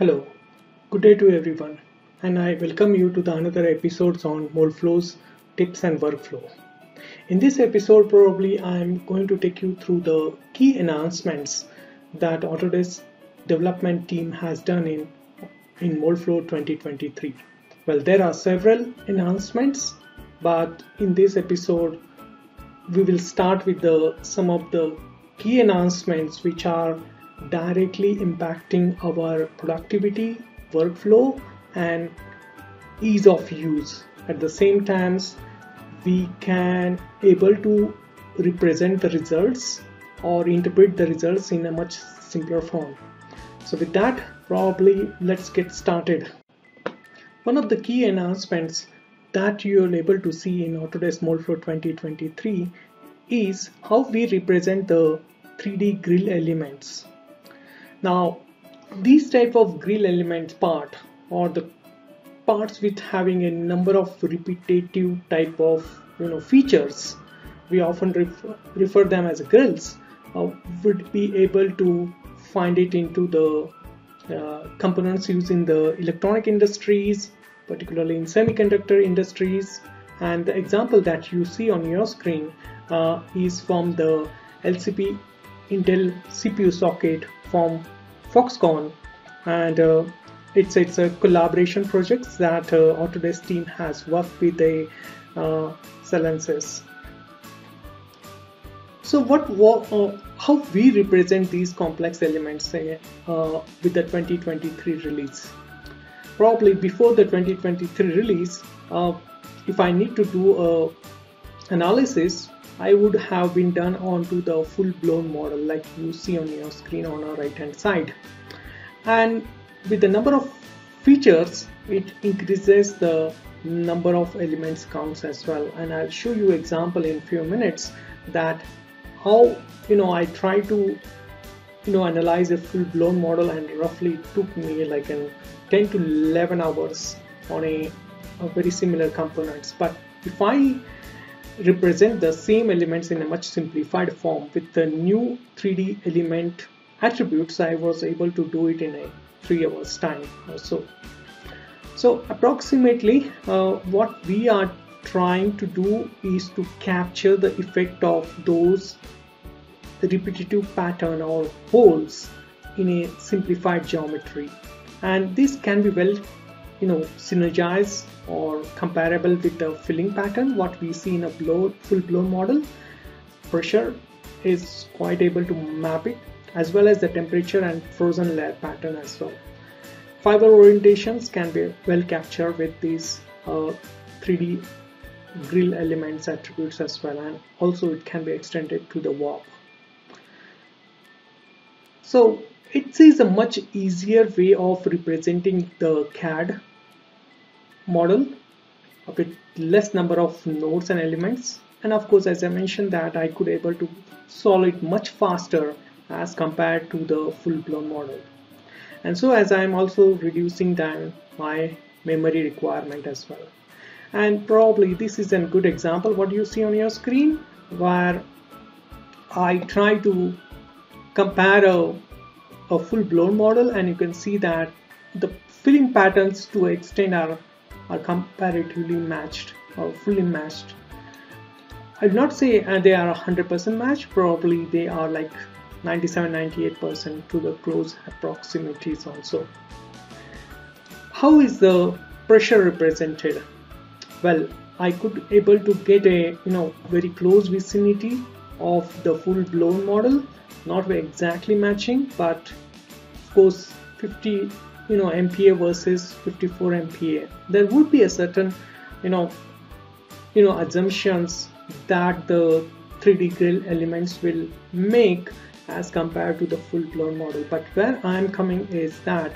Hello, good day to everyone, and I welcome you to the another episodes on Moldflow's tips and workflow. In this episode, probably I'm going to take you through the key announcements that Autodesk development team has done in in Moldflow 2023. Well, there are several announcements, but in this episode, we will start with the some of the key announcements which are directly impacting our productivity, workflow, and ease of use. At the same times, we can able to represent the results or interpret the results in a much simpler form. So with that, probably let's get started. One of the key announcements that you're able to see in Autodesk Moldflow 2023 is how we represent the 3D grill elements now these type of grill elements part or the parts with having a number of repetitive type of you know features we often refer, refer them as grills uh, would be able to find it into the uh, components used in the electronic industries particularly in semiconductor industries. And the example that you see on your screen uh, is from the LCP Intel CPU socket from Foxconn and uh, it's it's a collaboration project that uh, Autodesk team has worked with a uh, Celanese. So what, what uh, how we represent these complex elements uh, uh, with the 2023 release? Probably before the 2023 release, uh, if I need to do a analysis I would have been done onto the full-blown model like you see on your screen on our right hand side. And with the number of features it increases the number of elements counts as well. And I'll show you example in few minutes that how you know I try to you know analyze a full-blown model and roughly took me like an 10 to 11 hours on a, a very similar components. But if I represent the same elements in a much simplified form. With the new 3D element attributes I was able to do it in a three hours time or so. So approximately uh, what we are trying to do is to capture the effect of those repetitive pattern or holes in a simplified geometry. And this can be well you know synergize or comparable with the filling pattern what we see in a blow, full blown model pressure is quite able to map it as well as the temperature and frozen layer pattern as well. Fiber orientations can be well captured with these uh, 3d grill elements attributes as well and also it can be extended to the warp. So it is a much easier way of representing the CAD model with less number of nodes and elements. And of course as I mentioned that I could able to solve it much faster as compared to the full-blown model. And so as I am also reducing down my memory requirement as well. And probably this is a good example what you see on your screen where I try to compare a, a full-blown model and you can see that the filling patterns to extend are are comparatively matched or fully matched. I would not say uh, they are 100% matched, probably they are like 97-98% to the close approximities also. How is the pressure represented? Well, I could able to get a you know very close vicinity of the full blown model, not exactly matching, but of course 50 you know MPa versus 54 MPa there would be a certain you know you know assumptions that the 3D grill elements will make as compared to the full-blown model. But where I'm coming is that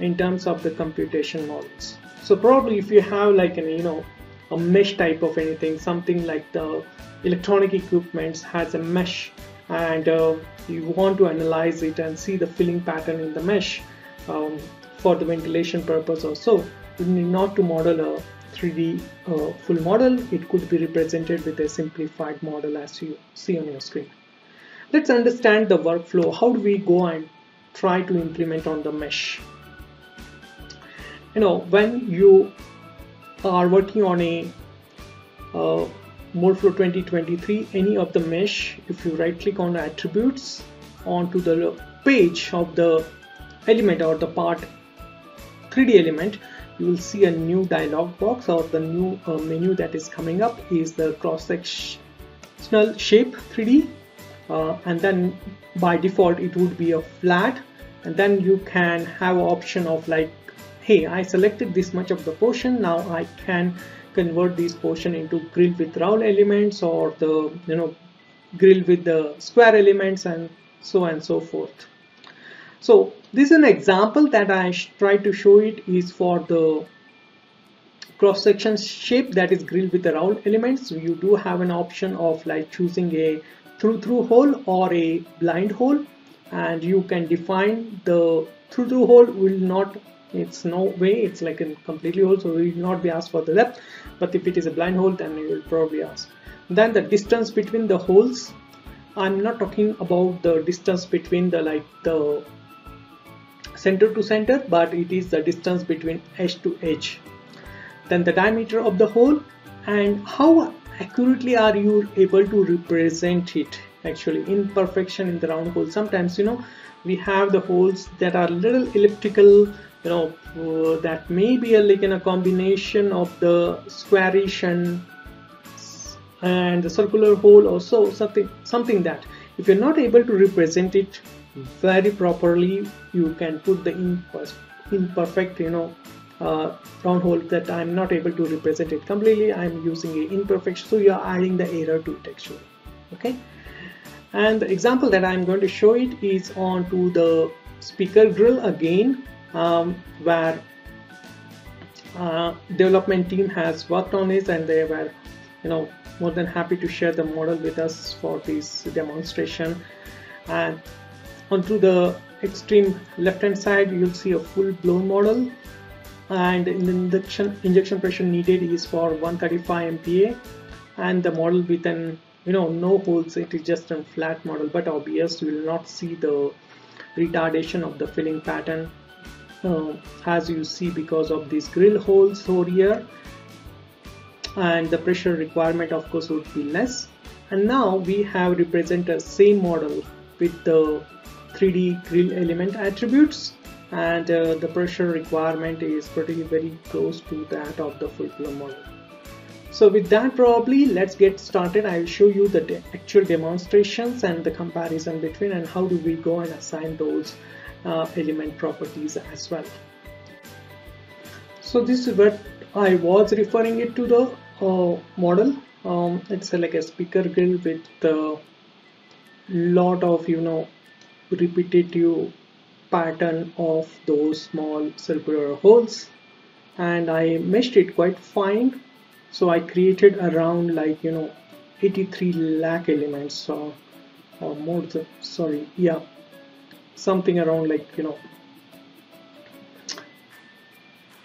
in terms of the computation models. So probably if you have like an you know a mesh type of anything something like the electronic equipments has a mesh and uh, you want to analyze it and see the filling pattern in the mesh um, for the ventilation purpose or so. You need not to model a 3D uh, full model, it could be represented with a simplified model as you see on your screen. Let's understand the workflow. How do we go and try to implement on the mesh? you know when you are working on a uh, Moldflow 2023 any of the mesh if you right click on attributes onto the page of the element or the part 3d element you will see a new dialog box or the new uh, menu that is coming up is the cross sectional shape 3d uh, and then by default it would be a flat and then you can have option of like hey I selected this much of the portion now I can convert this portion into grill with round elements or the you know grill with the square elements and so on and so forth so this is an example that I try to show it is for the cross section shape that is grilled with the round elements. You do have an option of like choosing a through through hole or a blind hole. And you can define the through through hole will not it's no way it's like a completely hole so we will not be asked for the depth. But if it is a blind hole then you will probably ask. Then the distance between the holes I'm not talking about the distance between the like the center to center but it is the distance between edge to edge then the diameter of the hole and how accurately are you able to represent it? Actually imperfection in the round hole sometimes you know we have the holes that are little elliptical you know uh, that may be a, like in a combination of the squarish and and the circular hole or so something something that. If you're not able to represent it very properly you can put the imperfect you know uh, round hole that I'm not able to represent it completely. I'm using a imperfection. So you're adding the error to actually. Okay? And the example that I'm going to show it is on to the speaker grill again um, where uh, development team has worked on it and they were you know more than happy to share the model with us for this demonstration. And onto the extreme left hand side you'll see a full blown model. And the injection injection pressure needed is for 135 MPa and the model with an you know no holes it is just a flat model. But obvious you will not see the retardation of the filling pattern uh, as you see because of these grill holes over here. And the pressure requirement of course would be less. And now we have represented same model with the 3d grill element attributes and uh, the pressure requirement is pretty very close to that of the full flow model. So with that probably let's get started. I will show you the de actual demonstrations and the comparison between and how do we go and assign those uh, element properties as well. So this is what I was referring it to the uh, model. Um, it's like a speaker grill with a lot of you know repetitive pattern of those small circular holes. And I meshed it quite fine. So I created around like you know 83 lakh elements so or more. Than, sorry yeah. Something around like you know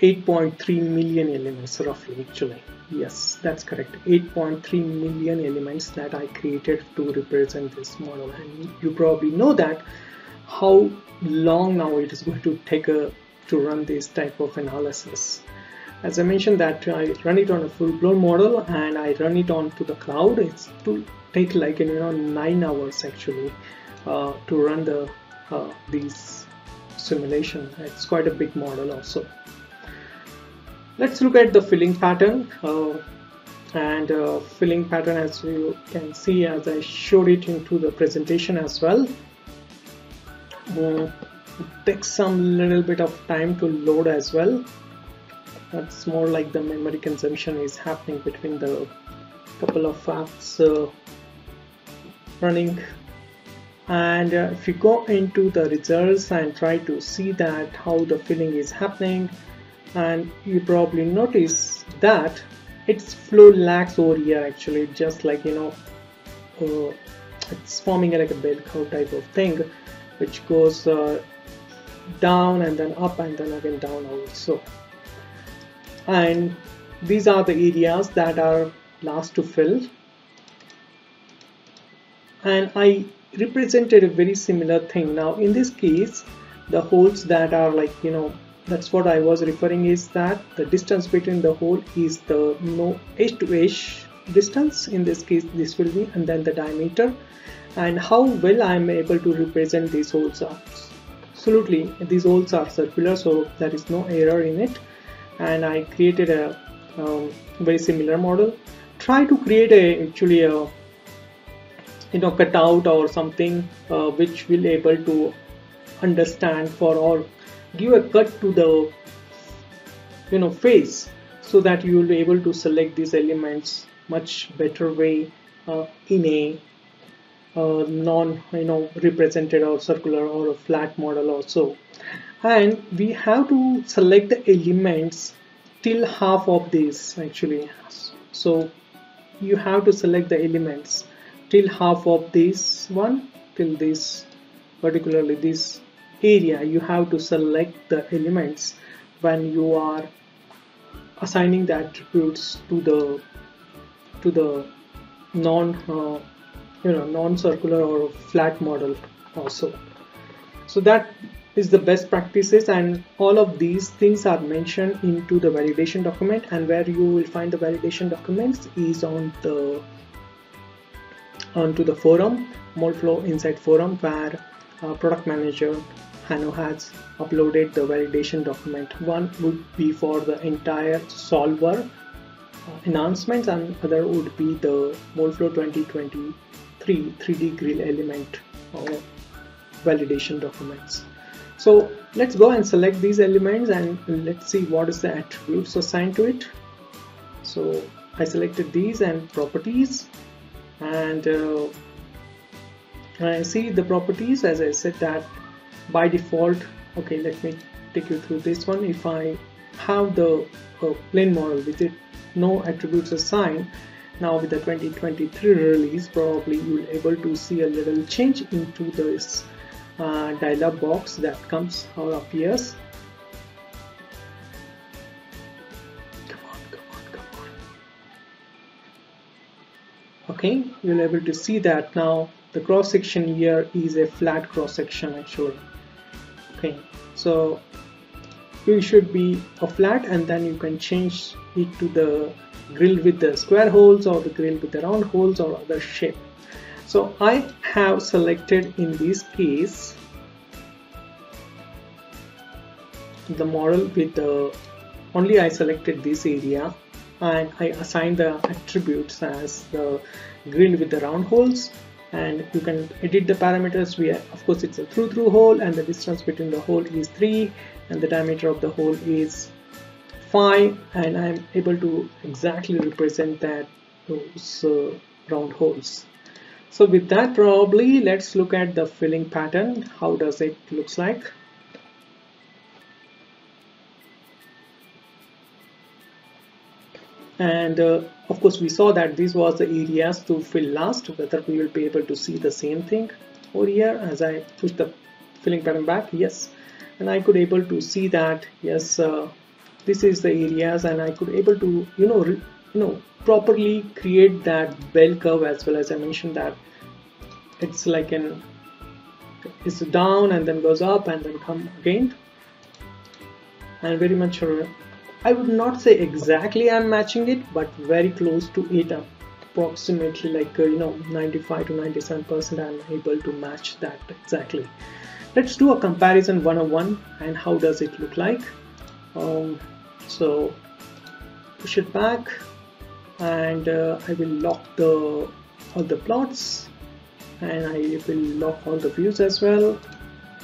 8.3 million elements roughly actually yes that's correct 8.3 million elements that I created to represent this model and you probably know that how long now it is going to take a, to run this type of analysis. As I mentioned that I run it on a full-blown model and I run it onto the cloud. It's to take like you know nine hours actually uh, to run the uh, these simulation. It's quite a big model also. Let's look at the filling pattern. Uh, and uh, filling pattern as you can see as I showed it into the presentation as well uh, takes some little bit of time to load as well that's more like the memory consumption is happening between the couple of apps uh, running and uh, if you go into the results and try to see that how the filling is happening and you probably notice that its flow lags over here actually. Just like you know uh, it's forming like a bell curve type of thing which goes uh, down and then up and then again down also. And these are the areas that are last to fill. And I represented a very similar thing. Now in this case the holes that are like you know that's what I was referring is that the distance between the hole is the no edge to edge distance. In this case this will be and then the diameter. And how well I am able to represent these holes are. Absolutely these holes are circular so there is no error in it. And I created a um, very similar model. Try to create a actually a you know cutout or something uh, which will able to understand for or give a cut to the you know face so that you will be able to select these elements much better way uh, in a uh, non you know represented or circular or a flat model also. And we have to select the elements till half of this actually. So you have to select the elements till half of this one till this particularly this area you have to select the elements when you are assigning the attributes to the to the non uh, you know non-circular or flat model also. So that is the best practices and all of these things are mentioned into the validation document and where you will find the validation documents is on the onto the forum Moldflow Insight forum where uh, product manager Hanno has uploaded the validation document one would be for the entire solver uh, enhancements and other would be the Moldflow 2023 three 3D grill element or validation documents. So let's go and select these elements and let's see what is the attributes assigned to it. So I selected these and properties and uh, I see the properties as I said that by default. Okay let me take you through this one. If I have the uh, plain model with it no attributes assigned now with the 2023 release probably you'll able to see a little change into this uh, dialog box that comes or appears come on come on come on. Okay you'll able to see that now the cross section here is a flat cross section actually okay so you should be a flat and then you can change it to the grill with the square holes or the grill with the round holes or other shape. So I have selected in this case the model with the only I selected this area and I assigned the attributes as the grill with the round holes and you can edit the parameters we of course it's a through through hole and the distance between the hole is 3 and the diameter of the hole is 5 and I'm able to exactly represent that those uh, round holes. So with that probably let's look at the filling pattern. How does it looks like and uh, of course we saw that this was the areas to fill last whether we will be able to see the same thing over here. As I push the filling pattern back yes. And I could able to see that yes uh, this is the areas and I could able to you know you know properly create that bell curve as well. As I mentioned that it's like an it's down and then goes up and then come again. And very much I would not say exactly I'm matching it but very close to it approximately like uh, you know 95 to 97 percent I'm able to match that exactly. Let's do a comparison 101 and how does it look like. Um, so push it back and uh, I will lock the all the plots and I will lock all the views as well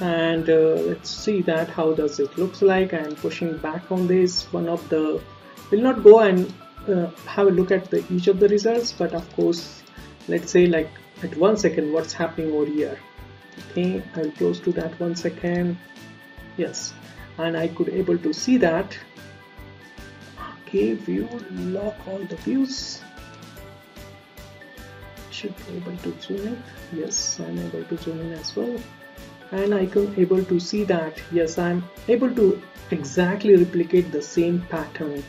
and uh, let's see that how does it looks like. And pushing back on this. One of the will not go and uh, have a look at the each of the results but of course let's say like at one second what's happening over here. Okay I'll close to that one second. Yes. And I could able to see that. Okay view lock all the views. Should be able to zoom in. Yes I'm able to zoom in as well and I can able to see that yes I'm able to exactly replicate the same pattern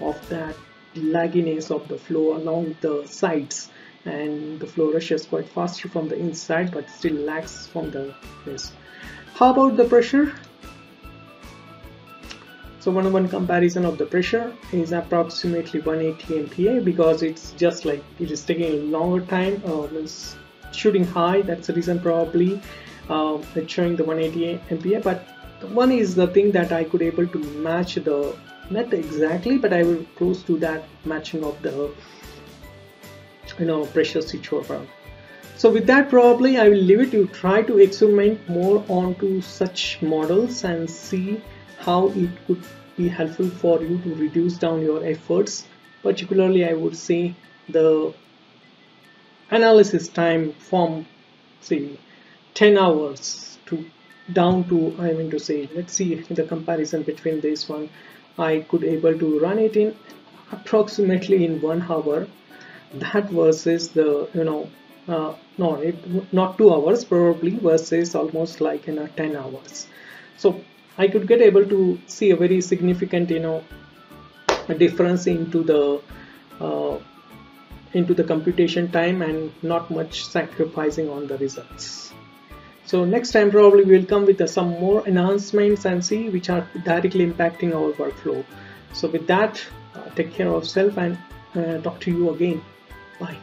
of that lagginess of the flow along the sides and the flow rushes quite faster from the inside but still lags from the face. How about the pressure? so one on one comparison of the pressure is approximately 180 MPa because it's just like it is taking a longer time uh, it's shooting high that's the reason probably uh, showing the 180 MPa but one is the thing that I could able to match the not exactly but I will close to that matching of the you know pressure switchover so with that probably I will leave it. To try to experiment more onto such models and see how it could be helpful for you to reduce down your efforts. Particularly I would say the analysis time from say 10 hours to down to I mean to say let's see the comparison between this one. I could able to run it in approximately in one hour. That versus the you know uh, no it not two hours probably versus almost like in a 10 hours. So I could get able to see a very significant you know a difference into the uh, into the computation time and not much sacrificing on the results so next time probably we'll come with uh, some more enhancements and see which are directly impacting our workflow. So with that uh, take care of self and uh, talk to you again. Bye